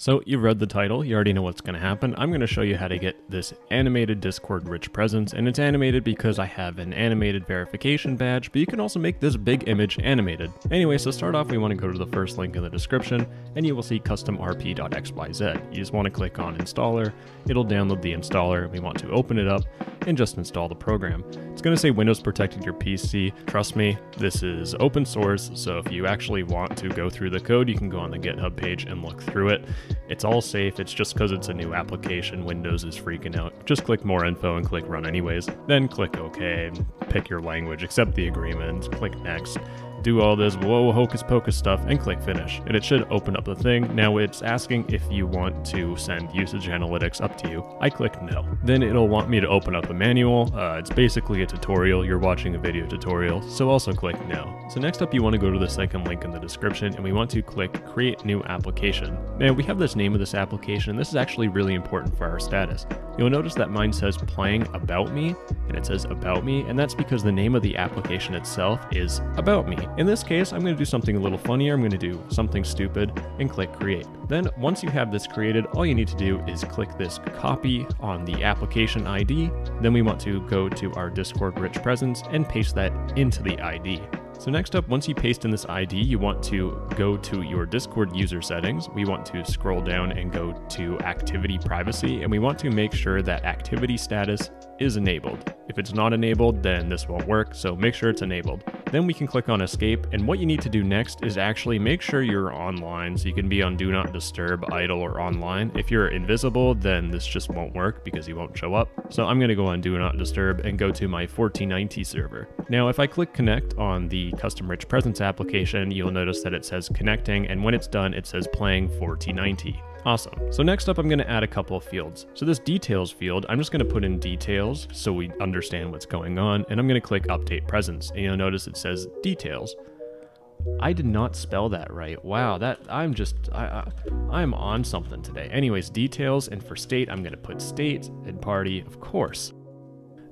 So you've read the title, you already know what's going to happen. I'm going to show you how to get this animated Discord rich presence, and it's animated because I have an animated verification badge, but you can also make this big image animated. Anyway, so start off, we want to go to the first link in the description, and you will see customrp.xyz. You just want to click on installer, it'll download the installer, we want to open it up, and just install the program. It's going to say Windows protected your PC. Trust me, this is open source, so if you actually want to go through the code, you can go on the GitHub page and look through it. It's all safe, it's just because it's a new application, Windows is freaking out. Just click more info and click run anyways. Then click OK, pick your language, accept the agreement, click next do all this whoa hocus pocus stuff and click finish. And it should open up the thing. Now it's asking if you want to send usage analytics up to you. I click no. Then it'll want me to open up a manual. Uh, it's basically a tutorial. You're watching a video tutorial. So also click no. So next up you want to go to the second link in the description and we want to click create new application. Now we have this name of this application. This is actually really important for our status you'll notice that mine says playing about me and it says about me and that's because the name of the application itself is about me in this case, I'm going to do something a little funnier. I'm going to do something stupid and click create. Then once you have this created, all you need to do is click this copy on the application ID. Then we want to go to our Discord rich presence and paste that into the ID. So next up, once you paste in this ID, you want to go to your Discord user settings. We want to scroll down and go to activity privacy, and we want to make sure that activity status is enabled. If it's not enabled, then this won't work, so make sure it's enabled. Then we can click on escape, and what you need to do next is actually make sure you're online, so you can be on do not disturb, idle, or online. If you're invisible, then this just won't work because you won't show up. So I'm gonna go on do not disturb and go to my 1490 server. Now, if I click connect on the custom rich presence application, you'll notice that it says connecting, and when it's done, it says playing 1490. Awesome. So next up, I'm going to add a couple of fields. So this details field, I'm just going to put in details so we understand what's going on, and I'm going to click update presence, and you'll notice it says details. I did not spell that right. Wow, that I'm just I, I am on something today. Anyways, details and for state, I'm going to put state and party, of course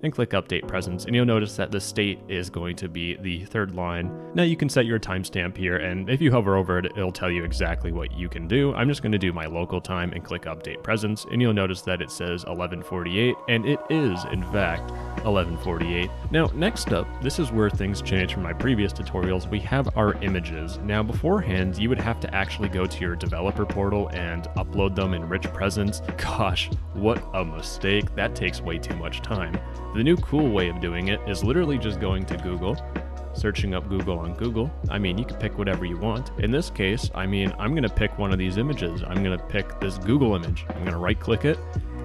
and click Update Presence, and you'll notice that the state is going to be the third line. Now you can set your timestamp here, and if you hover over it, it'll tell you exactly what you can do. I'm just going to do my local time and click Update Presence, and you'll notice that it says 1148, and it is, in fact, 1148. Now, next up, this is where things change from my previous tutorials. We have our images. Now, beforehand, you would have to actually go to your developer portal and upload them in rich presence. Gosh, what a mistake. That takes way too much time. The new cool way of doing it is literally just going to Google, searching up Google on Google. I mean, you can pick whatever you want. In this case, I mean, I'm going to pick one of these images. I'm going to pick this Google image. I'm going to right click it,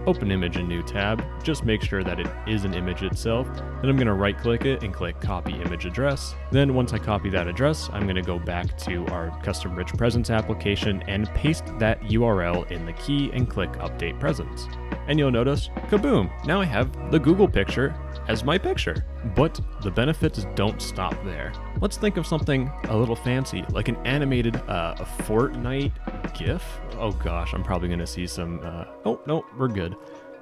open image in new tab. Just make sure that it is an image itself. Then I'm going to right click it and click copy image address. Then once I copy that address, I'm going to go back to our custom rich presence application and paste that URL in the key and click update presence and you'll notice, kaboom, now I have the Google picture as my picture. But the benefits don't stop there. Let's think of something a little fancy, like an animated uh, a Fortnite GIF. Oh gosh, I'm probably gonna see some. Uh, oh no, we're good.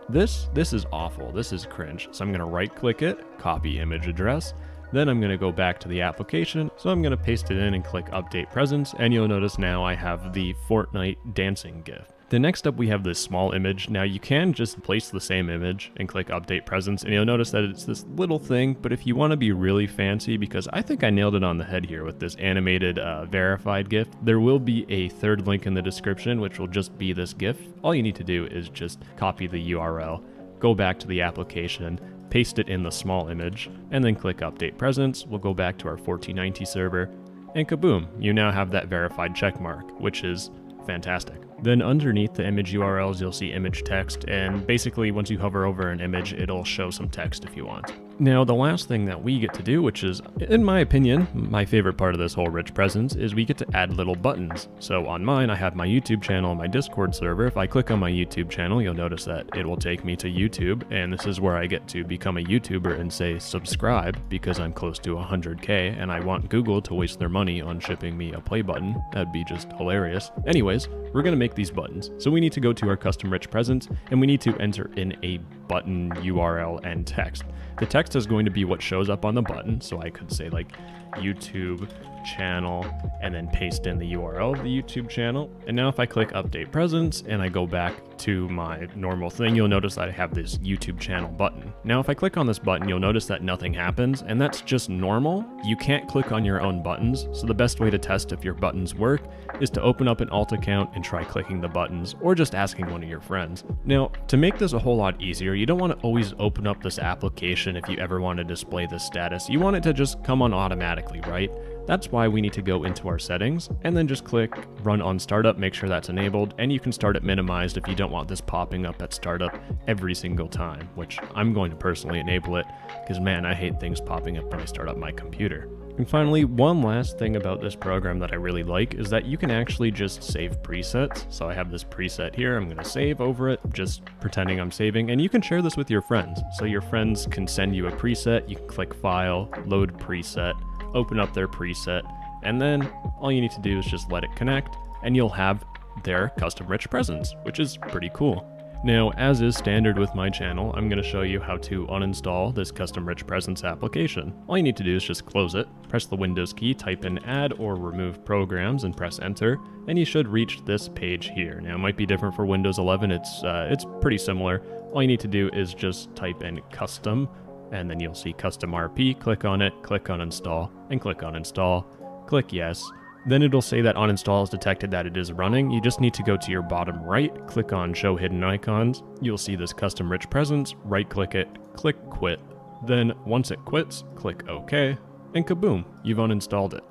This this is awful. This is cringe. So I'm gonna right click it, copy image address. Then I'm to go back to the application, so I'm to paste it in and click Update Presence, and you'll notice now I have the Fortnite dancing GIF. Then next up we have this small image. Now you can just place the same image and click update presence and you'll notice that it's this little thing, but if you want to be really fancy, because I think I nailed it on the head here with this animated uh, verified GIF, there will be a third link in the description which will just be this GIF. All you need to do is just copy the URL, go back to the application, paste it in the small image, and then click update presence. We'll go back to our 1490 server, and kaboom, you now have that verified checkmark, which is fantastic. Then underneath the image URLs, you'll see image text, and basically once you hover over an image, it'll show some text if you want. Now, the last thing that we get to do, which is, in my opinion, my favorite part of this whole rich presence, is we get to add little buttons. So on mine, I have my YouTube channel and my Discord server. If I click on my YouTube channel, you'll notice that it will take me to YouTube, and this is where I get to become a YouTuber and say subscribe because I'm close to 100k, and I want Google to waste their money on shipping me a play button. That'd be just hilarious. Anyways, we're gonna make these buttons. So we need to go to our custom rich presence, and we need to enter in a button URL and text. The text is going to be what shows up on the button, so I could say like YouTube channel and then paste in the URL of the YouTube channel. And now if I click update presence and I go back to my normal thing, you'll notice that I have this YouTube channel button. Now if I click on this button, you'll notice that nothing happens and that's just normal. You can't click on your own buttons. So the best way to test if your buttons work is to open up an alt account and try clicking the buttons or just asking one of your friends. Now to make this a whole lot easier, you don't want to always open up this application if you ever want to display this status. You want it to just come on automatically, right? That's why we need to go into our settings and then just click run on startup, make sure that's enabled, and you can start it minimized if you don't want this popping up at startup every single time, which I'm going to personally enable it because man, I hate things popping up when I start up my computer. And finally, one last thing about this program that I really like is that you can actually just save presets. So I have this preset here, I'm gonna save over it, just pretending I'm saving, and you can share this with your friends. So your friends can send you a preset, you can click file, load preset, open up their preset, and then all you need to do is just let it connect, and you'll have their custom rich presence, which is pretty cool. Now, as is standard with my channel, I'm going to show you how to uninstall this Custom Rich Presence application. All you need to do is just close it, press the Windows key, type in add or remove programs, and press enter, and you should reach this page here. Now, it might be different for Windows 11, it's, uh, it's pretty similar. All you need to do is just type in custom, and then you'll see custom RP, click on it, click on install, and click on install, click yes, then it'll say that uninstall has detected that it is running. You just need to go to your bottom right, click on show hidden icons. You'll see this custom rich presence, right click it, click quit. Then once it quits, click OK, and kaboom, you've uninstalled it.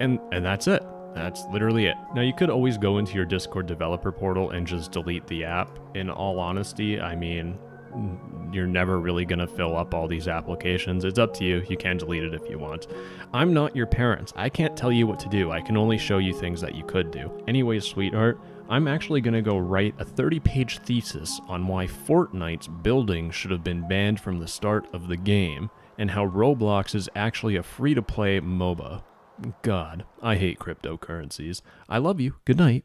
And, and that's it. That's literally it. Now you could always go into your Discord developer portal and just delete the app. In all honesty, I mean, you're never really going to fill up all these applications. It's up to you. You can delete it if you want. I'm not your parents. I can't tell you what to do. I can only show you things that you could do. Anyways, sweetheart, I'm actually going to go write a 30 page thesis on why Fortnite's building should have been banned from the start of the game and how Roblox is actually a free to play MOBA. God, I hate cryptocurrencies. I love you. Good night.